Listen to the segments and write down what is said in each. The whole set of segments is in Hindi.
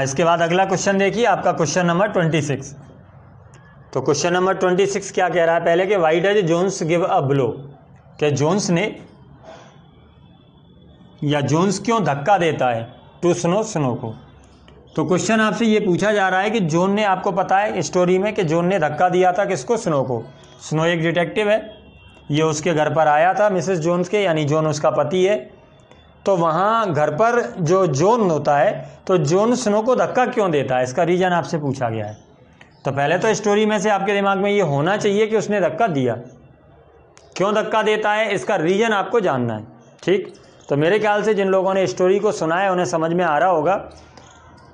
हाँ इसके बाद अगला क्वेश्चन देखिए, आपका क्वेश्चन नंबर ट्वेंटी सिक्स तो क्वेश्चन नंबर ट्वेंटी सिक्स क्या कह रहा है? पहले कि why does Jones give a blow कि जोन्स ने या जोन्स क्यों धक्का देता है? टू स्नो स्नो को। तो क्वेश्चन आपसे ये पूछा जा रहा है कि जोन ने, आपको पता है स्टोरी में कि जोन ने धक्का दिया था किसको? स्नो को। स्नो एक डिटेक्टिव है। ये उसके घर पर आया था मिसेस जोन्स के, यानी जोन उसका पति है। तो वहाँ घर पर जो जोन होता है तो जोन स्नो को धक्का क्यों देता है? इसका रीज़न आपसे पूछा गया है। तो पहले तो स्टोरी में से आपके दिमाग में ये होना चाहिए कि उसने धक्का दिया। क्यों धक्का देता है? इसका रीज़न आपको जानना है, ठीक? तो मेरे ख्याल से जिन लोगों ने स्टोरी को सुना है, उन्हें समझ में आ रहा होगा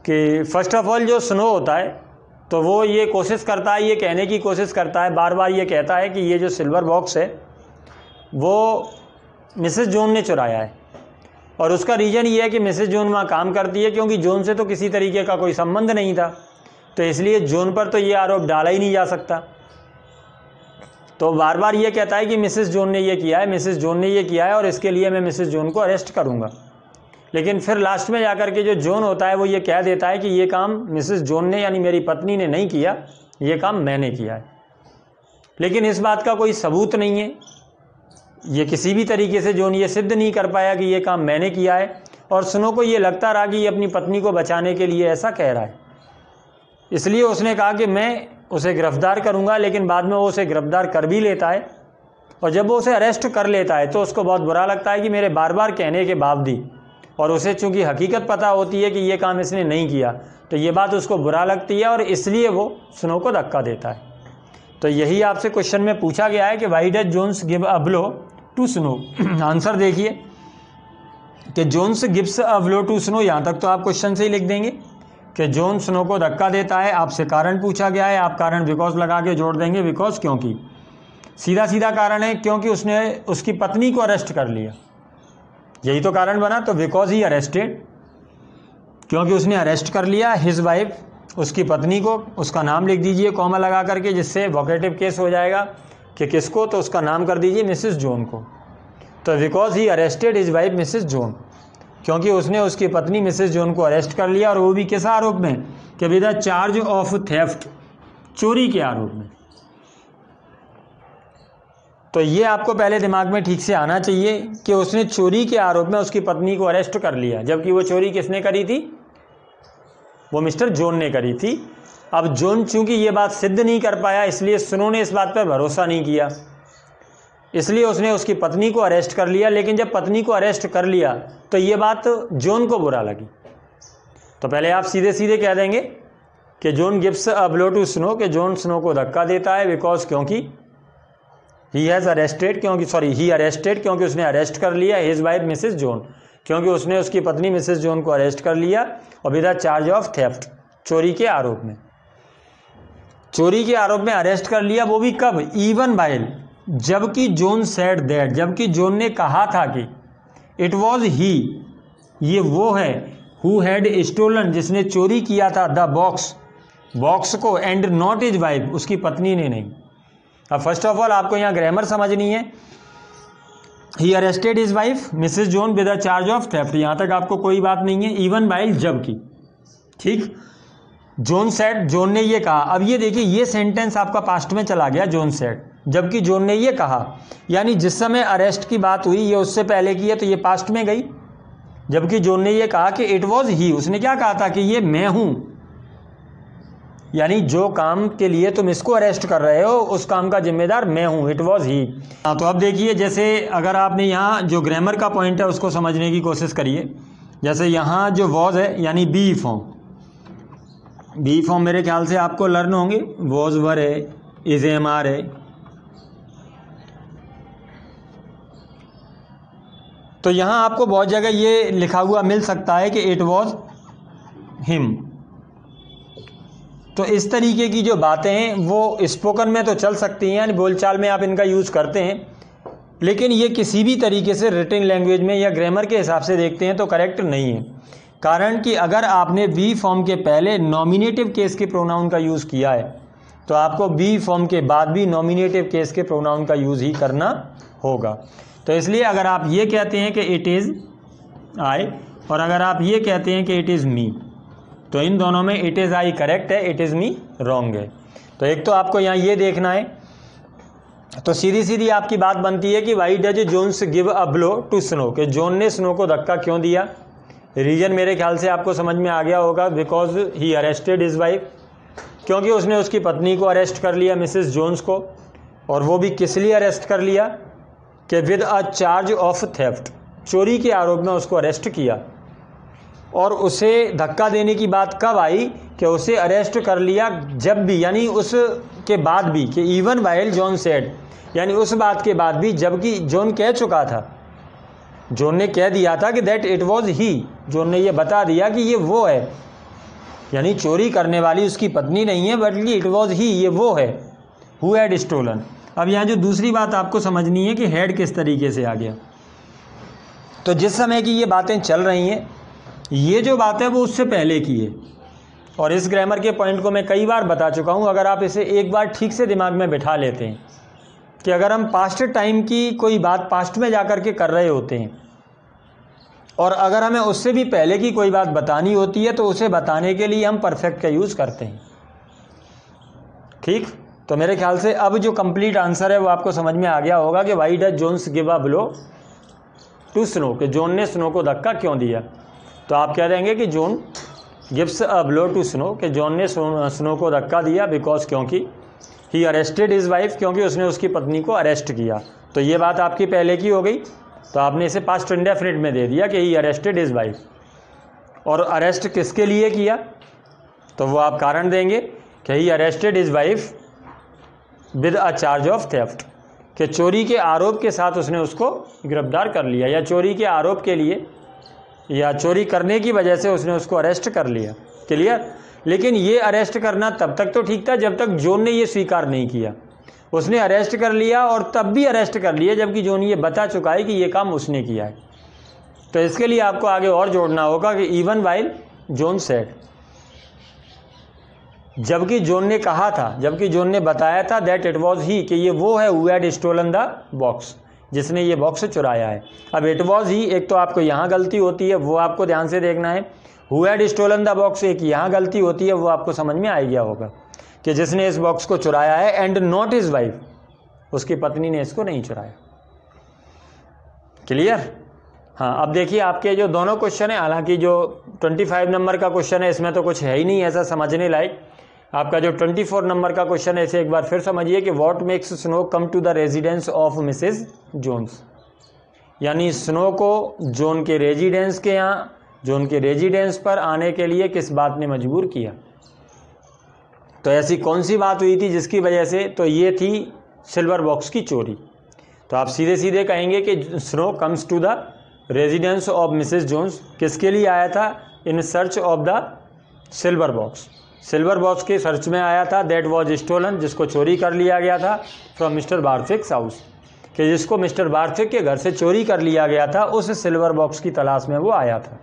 कि फ़र्स्ट ऑफ़ ऑल जो स्नो होता है तो वो ये कोशिश करता है, ये कहने की कोशिश करता है बार बार ये कहता है कि ये जो सिल्वर बॉक्स है, वो मिसेस जोन ने चुराया है। और उसका रीज़न ये है कि मिसेस जोन वहाँ काम करती है, क्योंकि जोन से तो किसी तरीके का कोई संबंध नहीं था। तो इसलिए जोन पर तो ये आरोप डाला ही नहीं जा सकता। तो बार बार ये कहता है कि मिसेस जोन ने ये किया है, मिसेस जोन ने ये किया है, और इसके लिए मैं मिसेस जोन को अरेस्ट करूँगा। लेकिन फिर लास्ट में जाकर के जो जोन होता है, वो ये कह देता है कि ये काम मिसेस जोन ने यानी मेरी पत्नी ने नहीं किया, ये काम मैंने किया है। लेकिन इस बात का कोई सबूत नहीं है। ये किसी भी तरीके से जोन ये सिद्ध नहीं कर पाया कि ये काम मैंने किया है। और सुनो को ये लगता रहा कि ये अपनी पत्नी को बचाने के लिए ऐसा कह रहा है। इसलिए उसने कहा कि मैं उसे गिरफ़्तार करूँगा, लेकिन बाद में वो उसे गिरफ़्तार कर भी लेता है। और जब वो उसे अरेस्ट कर लेता है तो उसको बहुत बुरा लगता है कि मेरे बार बार कहने के बावजूद। और उसे चूँकि हकीकत पता होती है कि ये काम इसने नहीं किया तो ये बात उसको बुरा लगती है और इसलिए वो स्नो को धक्का देता है। तो यही आपसे क्वेश्चन में पूछा गया है कि why does Jones give a blow to Snow. Answer देखिए कि Jones gives a blow to Snow, यहाँ तक तो आप क्वेश्चन से ही लिख देंगे कि जोन स्नो को धक्का देता है, आपसे कारण पूछा गया है, आप कारण बिकॉज़ लगा के जोड़ देंगे बिकॉज़ क्योंकि? सीधा सीधा कारण है, क्योंकि उसने उसकी पत्नी को अरेस्ट कर लिया। यही तो कारण बना तो बिकॉज़ ही अरेस्टेड क्योंकि उसने अरेस्ट कर लिया हिज वाइफ उसकी पत्नी को, उसका नाम लिख दीजिए कॉमा लगा करके, जिससे वोकेटिव केस हो जाएगा। कि किसको? तो उसका नाम कर दीजिए मिसिस जोन को। तो because he arrested his wife Mrs Jones. क्योंकि उसने उसकी पत्नी मिसेस जोन को अरेस्ट कर लिया और वो भी किस आरोप में? कि विद चार्ज ऑफ़ थेफ्ट चोरी के आरोप में। तो ये आपको पहले दिमाग में ठीक से आना चाहिए कि उसने चोरी के आरोप में उसकी पत्नी को अरेस्ट कर लिया। जबकि वो चोरी किसने करी थी? वो मिस्टर जोन ने करी थी। अब जोन चूँकि ये बात सिद्ध नहीं कर पाया, इसलिए सुनो ने इस बात पर भरोसा नहीं किया। इसलिए उसने उसकी पत्नी को अरेस्ट कर लिया, लेकिन जब पत्नी को अरेस्ट कर लिया तो ये बात जोन को बुरा लगी। तो पहले आप सीधे सीधे कह देंगे कि John gives a blow to Snow, कि जोन स्नो को धक्का देता है बिकॉज़ क्योंकि ही हैज़ अरेस्टेड क्योंकि सॉरी ही अरेस्टेड क्योंकि उसने अरेस्ट कर लिया हिज वाइफ मिसेस जोन क्योंकि उसने उसकी पत्नी मिसेस जोन को अरेस्ट कर लिया, और विदा चार्ज ऑफ़ थेफ्ट चोरी के आरोप में। चोरी के आरोप में अरेस्ट कर लिया, वो भी कब? इवन बाइल जबकि जोन सेड दैट जबकि जोन ने कहा था कि इट वॉज़ ही ये वो है हु हैड स्टोलन जिसने चोरी किया था द बॉक्स बॉक्स को एंड नॉट इज़ वाइफ उसकी पत्नी ने नहीं। अब फ़र्स्ट ऑफ़ ऑल आपको यहाँ ग्रामर समझनी है। He arrested his wife Mrs Jones with charge of theft यहाँ तक आपको कोई बात नहीं है इवन बाइल जबकि। ठीक? जोन सेट, जोन ने ये कहा। अब ये देखिए, ये सेंटेंस आपका पास्ट में चला गया, जोन सेट। जबकि जोन ने ये कहा, यानी जिस समय अरेस्ट की बात हुई, ये उससे पहले की है तो ये पास्ट में गई। जबकि जोन ने ये कहा कि इट वॉज़ ही उसने क्या कहा था कि ये मैं हूँ। यानी जो काम के लिए तुम इसको अरेस्ट कर रहे हो, उस काम का जिम्मेदार मैं हूँ इट वॉज़ ही हाँ तो अब देखिए, जैसे अगर आपने यहाँ जो ग्रामर का पॉइंट है, उसको समझने की कोशिश करिए। जैसे यहाँ जो वॉज़ है, यानी बी फॉर्म बी फॉर्म मेरे ख्याल से आपको लर्न होंगे। वॉज़ वर है इज़ एम आर है तो यहाँ आपको बहुत जगह ये लिखा हुआ मिल सकता है कि इट वॉज़ हिम तो इस तरीके की जो बातें हैं, वो स्पोकन में तो चल सकती हैं, यानी बोलचाल में आप इनका यूज़ करते हैं। लेकिन ये किसी भी तरीके से रिटर्न लैंग्वेज में या ग्रामर के हिसाब से देखते हैं तो करेक्ट नहीं है। कारण कि अगर आपने बी फॉर्म के पहले नॉमिनेटिव केस के प्रोनाउन का यूज़ किया है तो आपको बी फॉर्म के बाद भी नॉमिनेटिव केस के प्रोनाउन का यूज़ ही करना होगा। तो इसलिए अगर आप ये कहते हैं कि इट इज़ आई और अगर आप ये कहते हैं कि इट इज़ मी तो इन दोनों में इट इज़ आई करेक्ट है इट इज़ मी रॉन्ग है। तो एक तो आपको यहाँ ये देखना है। तो सीधी सीधी आपकी बात बनती है कि why does Jones give a blow to Snow कि जोन ने स्नो को धक्का क्यों दिया? रीजन मेरे ख्याल से आपको समझ में आ गया होगा because he arrested his wife क्योंकि उसने उसकी पत्नी को अरेस्ट कर लिया मिसिस जोन्स को, और वो भी किस लिए अरेस्ट कर लिया? कि with a charge of theft चोरी के आरोप में उसको अरेस्ट किया। और उसे धक्का देने की बात कब आई? कि उसे अरेस्ट कर लिया जब भी, यानी उस के बाद भी, कि इवन वाइल जॉन सेड यानी उस बात के बाद भी, जबकि जॉन कह चुका था। जॉन ने कह दिया था कि that it was he John ने ये बता दिया कि ये वो है। यानी चोरी करने वाली उसकी पत्नी नहीं है बल्कि इट वॉज़ ही ये वो है हु हैड स्टोलन अब यहाँ जो दूसरी बात आपको समझनी है कि हेड किस तरीके से आ गया। तो जिस समय की ये बातें चल रही हैं, ये जो बात है वो उससे पहले की है। और इस ग्रामर के पॉइंट को मैं कई बार बता चुका हूँ, अगर आप इसे एक बार ठीक से दिमाग में बिठा लेते हैं, कि अगर हम पास्ट टाइम की कोई बात पास्ट में जा कर के कर रहे होते हैं और अगर हमें उससे भी पहले की कोई बात बतानी होती है तो उसे बताने के लिए हम परफेक्ट का यूज़ करते हैं। ठीक? तो मेरे ख्याल से अब जो कंप्लीट आंसर है, वो आपको समझ में आ गया होगा कि why does Jones give a blow to Snow कि जोन ने स्नो को धक्का क्यों दिया? तो आप कह देंगे कि Jones gives a blow to Snow कि जॉन ने स्नो को धक्का दिया बिकॉज़ क्योंकि ही अरेस्टेड इज़ वाइफ क्योंकि उसने उसकी पत्नी को अरेस्ट किया। तो ये बात आपकी पहले की हो गई। तो आपने इसे पास्ट इंडेफिनिट में दे दिया कि ही अरेस्टेड इज़ वाइफ और अरेस्ट किसके लिए किया? तो वो आप कारण देंगे कि he arrested his wife with a charge of theft कि चोरी के आरोप के साथ उसने उसको गिरफ़्तार कर लिया या चोरी के आरोप के लिए या चोरी करने की वजह से उसने उसको अरेस्ट कर लिया. क्लियर लेकिन ये अरेस्ट करना तब तक तो ठीक था जब तक जोन ने ये स्वीकार नहीं किया. उसने अरेस्ट कर लिया और तब भी अरेस्ट कर लिया, जबकि जोन ये बता चुका है कि ये काम उसने किया है। तो इसके लिए आपको आगे और जोड़ना होगा कि इवन वाइल जोन सेट जबकि जोन ने कहा था, जबकि जोन ने बताया था दैट इट वॉज़ ही कि ये वो है स्टोलन द बॉक्स जिसने ये बॉक्स चुराया है। अब इट वॉज़ ही एक तो आपको यहाँ गलती होती है, वो आपको ध्यान से देखना है। Who had stolen the box एक यहाँ गलती होती है, वो आपको समझ में आ गया होगा। कि जिसने इस बॉक्स को चुराया है एंड नॉट इज़ वाइफ उसकी पत्नी ने इसको नहीं चुराया। क्लियर हाँ अब देखिए आपके जो दोनों क्वेश्चन है, हालाँकि जो 25 नंबर का क्वेश्चन है, इसमें तो कुछ है ही नहीं, ऐसा समझने लायक। आपका जो 24 नंबर का क्वेश्चन है, इसे एक बार फिर समझिए कि what makes Snow come to the residence of Mrs Jones यानी स्नो को जोन के रेजिडेंस के यहाँ जोन के रेजिडेंस पर आने के लिए किस बात ने मजबूर किया? तो ऐसी कौन सी बात हुई थी जिसकी वजह से? तो ये थी सिल्वर बॉक्स की चोरी। तो आप सीधे सीधे कहेंगे कि Snow comes to the residence of Mrs Jones किसके लिए आया था? In search of the silver box silver box के सर्च में आया था। दैट वॉज़ स्टोलन जिसको चोरी कर लिया गया था फ्रॉम मिस्टर बारफिक्स हाउस कि जिसको मिस्टर बार्थिक के घर से चोरी कर लिया गया था, उस सिल्वर बॉक्स की तलाश में वो आया था।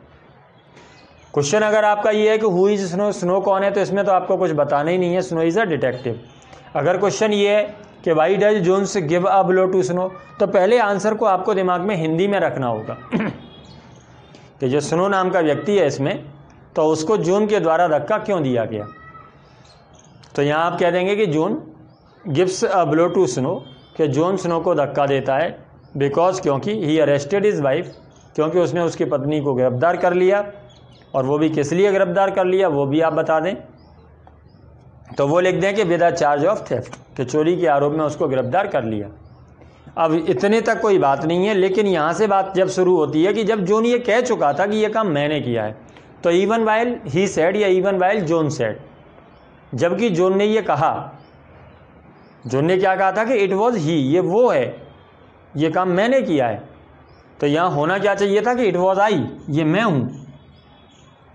क्वेश्चन अगर आपका ये है कि हु इज़ स्नो स्नो कौन है तो इसमें तो आपको कुछ बताना ही नहीं है स्नो इज़ अ डिटेक्टिव अगर क्वेश्चन ये है कि why does Jones give a blow to Snow तो पहले आंसर को आपको दिमाग में हिंदी में रखना होगा. कि जो स्नो नाम का व्यक्ति है इसमें तो उसको जून के द्वारा धक्का क्यों दिया गया? तो यहाँ आप कह देंगे कि Jones gives a blow to Snow कि जॉन स्नो को धक्का देता है बिकॉज़ क्योंकि ही अरेस्टेड इज़ वाइफ क्योंकि उसने उसकी पत्नी को गिरफ़्तार कर लिया और वो भी किस लिए गिरफ़्तार कर लिया, वो भी आप बता दें। तो वो लिख दें कि विदा चार्ज ऑफ़ थेफ्ट, कि चोरी के आरोप में उसको गिरफ़्तार कर लिया। अब इतने तक कोई बात नहीं है, लेकिन यहाँ से बात जब शुरू होती है कि जब जोन ये कह चुका था कि ये काम मैंने किया है तो इवन वाइल ही सेड या इवन वाइल जोन सेड जबकि जोन ने ये कहा जोन ने क्या कहा था कि इट वॉज़ ही ये वो है, ये काम मैंने किया है। तो यहाँ होना क्या चाहिए था कि इट वॉज़ आई ये मैं हूँ।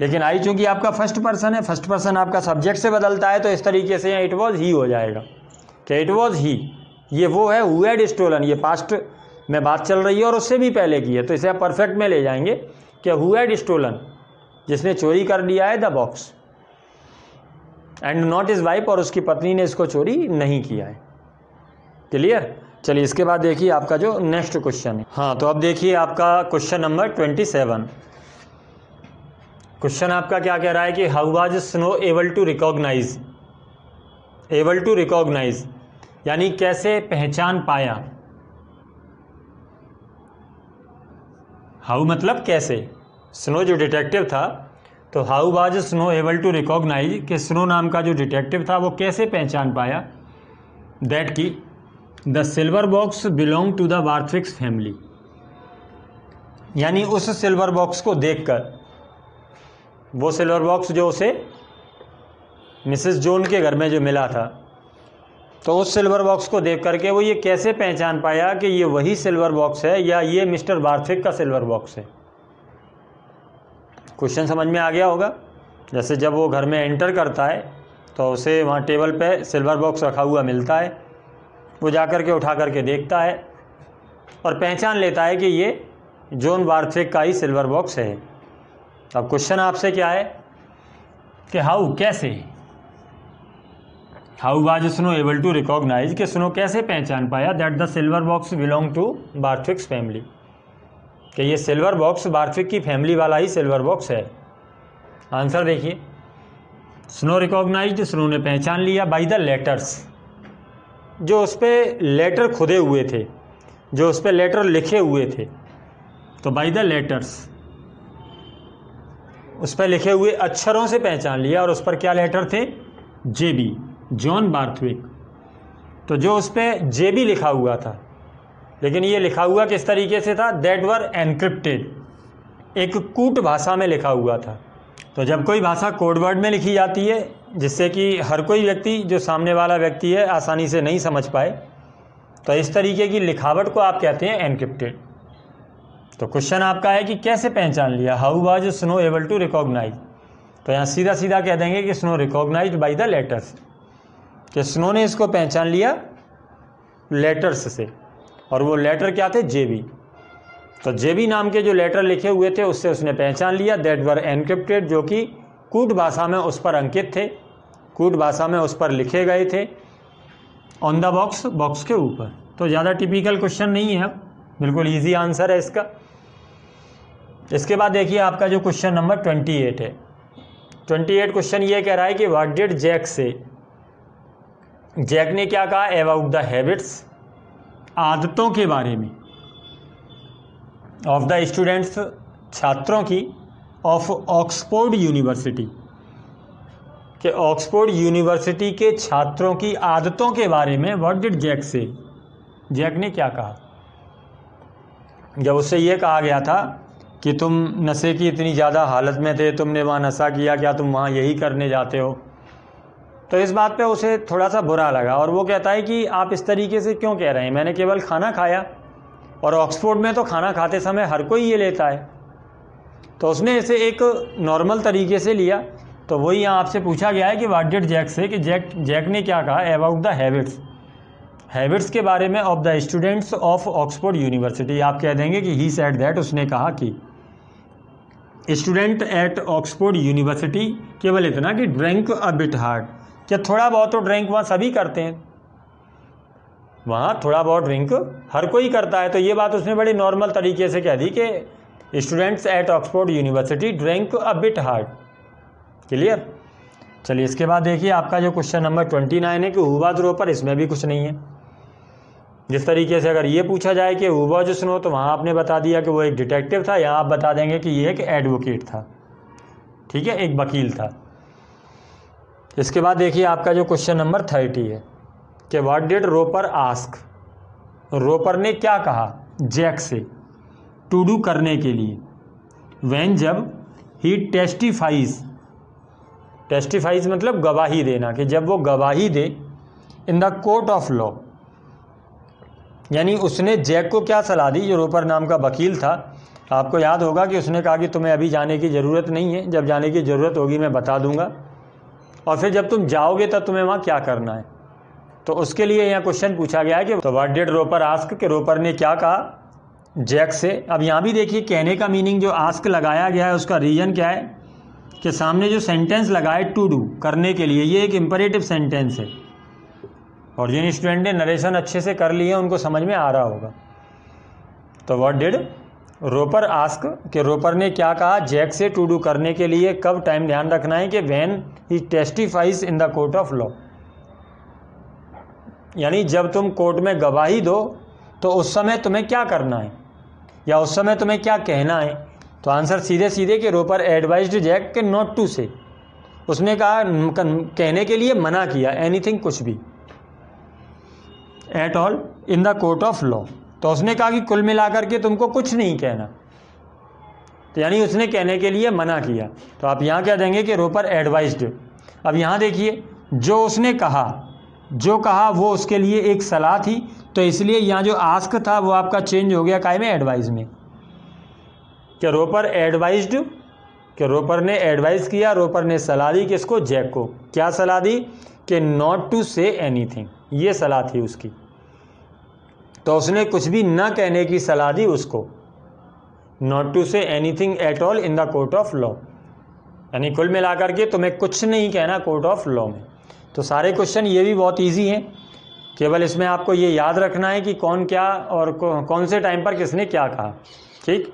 लेकिन आई चूँकि आपका फ़र्स्ट पर्सन है फ़र्स्ट पर्सन आपका सब्जेक्ट से बदलता है तो इस तरीके से इट वॉज़ ही हो जाएगा। कि इट वॉज़ ही ये वो है हु हैड स्टोलन ये पास्ट में बात चल रही है और उससे भी पहले की है। तो इसे आप परफेक्ट में ले जाएँगे कि हु हैड स्टोलन जिसने चोरी कर लिया है the box and not his wife और उसकी पत्नी ने इसको चोरी नहीं किया है। क्लियर चलिए, इसके बाद देखिए आपका जो नेक्स्ट क्वेश्चन है। हाँ तो अब देखिए आपका question number twenty seven question आपका क्या कह रहा है कि how was Snow able to recognise able to recognise यानी कैसे पहचान पाया? हाउ मतलब कैसे? स्नो जो डिटेक्टिव था तो how was Snow able to recognise कि स्नो नाम का जो डिटेक्टिव था, वो कैसे पहचान पाया? दैट की the silver box belong to the Barthwicks family यानी उस सिल्वर बॉक्स को देखकर वो सिल्वर बॉक्स जो उसे मिसेस जोन के घर में जो मिला था तो उस सिल्वर बॉक्स को देख करके वो ये कैसे पहचान पाया कि ये वही सिल्वर बॉक्स है या ये मिस्टर बार्थिक का सिल्वर बॉक्स है? क्वेश्चन समझ में आ गया होगा। जैसे जब वो घर में एंटर करता है तो उसे वहाँ टेबल पे सिल्वर बॉक्स रखा हुआ मिलता है। वो जा कर के उठा करके देखता है और पहचान लेता है कि ये जोन बार्थिक का ही सिल्वर बॉक्स है। अब क्वेश्चन आपसे क्या है? कि हाउ कैसे? How was Snow able to recognise कि स्नो, कैसे पहचान पाया that the silver box belong to Barthwicks family कि ये सिल्वर बॉक्स बार्थिक की फैमिली वाला ही सिल्वर बॉक्स है। आंसर देखिए। स्नो रिकॉग्नाइज स्नो ने पहचान लिया बाई द लेटर्स जो उस पर लेटर खुदे हुए थे, जो उस पर लेटर लिखे हुए थे तो बाई द लेटर्स उस पर लिखे हुए अक्षरों से पहचान लिया और उस पर क्या लेटर थे? जे बी जॉन बार्थविक तो जो उस पर जे बी लिखा हुआ था, लेकिन ये लिखा हुआ किस तरीके से था? दैट वर एनक्रिप्टेड एक कूट भाषा में लिखा हुआ था। तो जब कोई भाषा कोडवर्ड में लिखी जाती है, जिससे कि हर कोई व्यक्ति जो सामने वाला व्यक्ति है, आसानी से नहीं समझ पाए तो इस तरीके की लिखावट को आप कहते हैं एनक्रिप्टेड तो क्वेश्चन आपका है कि कैसे पहचान लिया? How was Snow able to recognise तो यहाँ सीधा सीधा कह देंगे कि Snow recognise by the letters कि स्नो ने इसको पहचान लिया लेटर्स से। और वो लेटर क्या थे? जेबी तो जेबी नाम के जो लेटर लिखे हुए थे, उससे उसने पहचान लिया। दैट वर एनक्रिप्टेड जो कि कूट भाषा में उस पर अंकित थे। कूट भाषा में उस पर लिखे गए थे। ऑन द बॉक्स बॉक्स के ऊपर। तो ज़्यादा टिपिकल क्वेश्चन नहीं है। बिल्कुल ईजी आंसर है इसका। इसके बाद देखिए आपका जो क्वेश्चन नंबर ट्वेंटी एट है। ट्वेंटी एट क्वेश्चन ये कह रहा है कि what did Jack say Jack ने क्या कहा? अबाउट द हैबिट्स आदतों के बारे में। ऑफ़ द स्टूडेंट्स छात्रों की। ऑफ़ ऑक्सफोर्ड यूनिवर्सिटी के ऑक्सफोर्ड यूनिवर्सिटी के छात्रों की आदतों के बारे में what did Jack say Jack ने क्या कहा? जब उससे ये कहा गया था कि तुम नशे की इतनी ज़्यादा हालत में थे, तुमने वहाँ नशा किया, क्या तुम वहाँ यही करने जाते हो? तो इस बात पे उसे थोड़ा सा बुरा लगा और वो कहता है कि आप इस तरीके से क्यों कह रहे हैं? मैंने केवल खाना खाया और ऑक्सफोर्ड में तो खाना खाते समय हर कोई ये लेता है। तो उसने इसे एक नॉर्मल तरीके से लिया। तो वही यहाँ आपसे पूछा गया है कि वाट डिड जैक से कि जैक जैक ने क्या कहा अबाउट द हैबिट्स हैबिट्स के बारे में of the students of Oxford University आप कह देंगे कि ही सेट दैट उसने कहा कि स्टूडेंट एट ऑक्सफोर्ड यूनिवर्सिटी केवल इतना कि ड्रिंक अ बिट हार्ड। क्या थोड़ा बहुत तो ड्रिंक वहाँ सभी करते हैं? वहाँ थोड़ा बहुत ड्रिंक हर कोई करता है तो ये बात उसने बड़ी नॉर्मल तरीके से कह दी कि students at Oxford University drink a bit hard. Clear? चलिए, इसके बाद देखिए आपका जो क्वेश्चन नंबर ट्वेंटी नाइन है कि हुआ पर, इसमें भी कुछ नहीं है। जिस तरीके से अगर ये पूछा जाए कि हुआ जो सुनो तो वहाँ आपने बता दिया कि वो एक डिटेक्टिव था यहाँ आप बता देंगे कि ये एक एडवोकेट था। ठीक है? एक वकील था। इसके बाद देखिए, आपका जो क्वेश्चन नंबर थर्टी है कि what did Roper ask Roper ने क्या कहा जैक से टू डू करने के लिए? वैन जब ही टेस्टिफाइज टेस्टिफाइज मतलब गवाही देना, कि जब वो गवाही दे in the court of law यानी उसने जैक को क्या सलाह दी? जो रोपर नाम का वकील था। आपको याद होगा कि उसने कहा कि तुम्हें अभी जाने की ज़रूरत नहीं है। जब जाने की ज़रूरत होगी, मैं बता दूँगा। और फिर जब तुम जाओगे, तब तुम्हें वहाँ क्या करना है? तो उसके लिए यहाँ क्वेश्चन पूछा गया है कि तो वाट डेड रोपर आस्क के रोपर ने क्या कहा जैक से? अब यहाँ भी देखिए, कहने का मीनिंग जो आस्क लगाया गया है, उसका रीजन क्या है? कि सामने जो सेंटेंस लगाए टू डू करने के लिए, ये एक इम्परेटिव सेंटेंस है। और जिन स्टूडेंट ने नरेशन अच्छे से कर लिए उनको समझ में आ रहा होगा। तो व्हाट डिड रोपर आस्क कि रोपर ने क्या कहा? जैक से टू डू करने के लिए कब टाइम ध्यान रखना है कि when he testifies in the court of law यानी जब तुम कोर्ट में गवाही दो तो उस समय तुम्हें क्या करना है? या उस समय तुम्हें क्या कहना है? तो आंसर सीधे सीधे कि रोपर एडवाइज्ड जैक के नॉट टू से उसने कहा कहने के लिए मना किया एनीथिंग कुछ भी। At all in the court of law तो उसने कहा कि कुल मिलाकर के तुमको कुछ नहीं कहना। तो यानी उसने कहने के लिए मना किया। तो आप यहाँ क्या देंगे कि रोपर एडवाइज्ड अब यहाँ देखिए, जो उसने कहा, जो कहा वो उसके लिए एक सलाह थी। तो इसलिए यहाँ जो आस्क था वो आपका चेंज हो गया काय में एडवाइज में। क्या रोपर एडवाइज्ड कि रोपर ने एडवाइस किया रोपर ने सलाह दी किसको? जैक को। क्या सलाह दी? कि नॉट टू से एनीथिंग ये सलाह थी उसकी। तो उसने कुछ भी न कहने की सलाह दी उसको। Not to say anything at all in the court of law यानी कुल मिलाकर के तुम्हें कुछ नहीं कहना कोर्ट ऑफ़ लॉ में। तो सारे क्वेश्चन ये भी बहुत इजी हैं। केवल इसमें आपको ये याद रखना है कि कौन क्या और कौन से टाइम पर किसने क्या कहा। ठीक?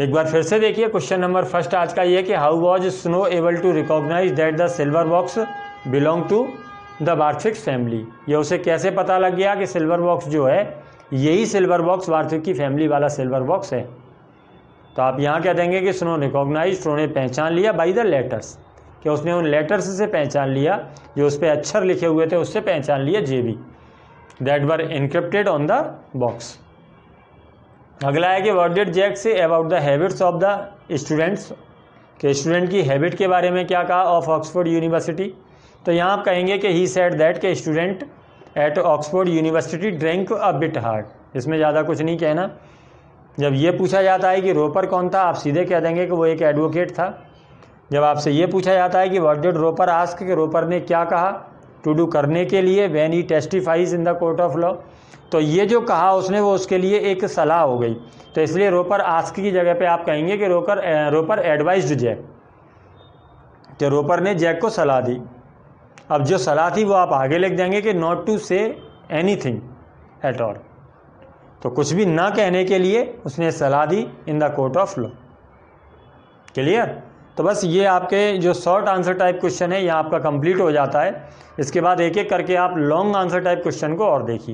एक बार फिर से देखिए क्वेश्चन नंबर फ़र्स्ट आज का ये कि how was Snow able to recognise that the silver box belong to the Barthwick family. ये उसे कैसे पता लग गया कि सिल्वर बॉक्स जो है, यही सिल्वर बॉक्स वार्थिक की फैमिली वाला सिल्वर बॉक्स है? तो आप यहाँ क्या देंगे कि सुनो रिकॉग्नाइज उन्होंने पहचान लिया बाई द लेटर्स कि उसने उन लेटर्स से पहचान लिया, जो उस पर अक्षर लिखे हुए थे, उससे पहचान लिया? J B that were encrypted on the box अगला है कि what did Jack say about the habits of the students के स्टूडेंट की हैबिट के बारे में क्या कहा? ऑफ़ ऑक्सफोर्ड यूनिवर्सिटी तो यहाँ आप कहेंगे कि ही सेड दैट के student at Oxford University drink a bit hard इसमें ज़्यादा कुछ नहीं कहना। जब ये पूछा जाता है कि रोपर कौन था, आप सीधे कह देंगे कि वो एक एडवोकेट था। जब आपसे ये पूछा जाता है कि वॉट डिड रोपर आस्क कि रोपर ने क्या कहा टू डू करने के लिए when he testifies in the court of law तो ये जो कहा उसने, वो उसके लिए एक सलाह हो गई। तो इसलिए रोपर आस्क की जगह पे आप कहेंगे कि रोकर, रोपर एडवाइज्ड जैक कि रोपर ने जैक को सलाह दी। अब जो सलाह थी वो आप आगे लिख देंगे कि not to say anything at all तो कुछ भी ना कहने के लिए उसने सलाह दी in the court of law clear तो बस ये आपके जो शॉर्ट आंसर टाइप क्वेश्चन है यह आपका कंप्लीट हो जाता है। इसके बाद एक एक करके आप लॉन्ग आंसर टाइप क्वेश्चन को और देखिए।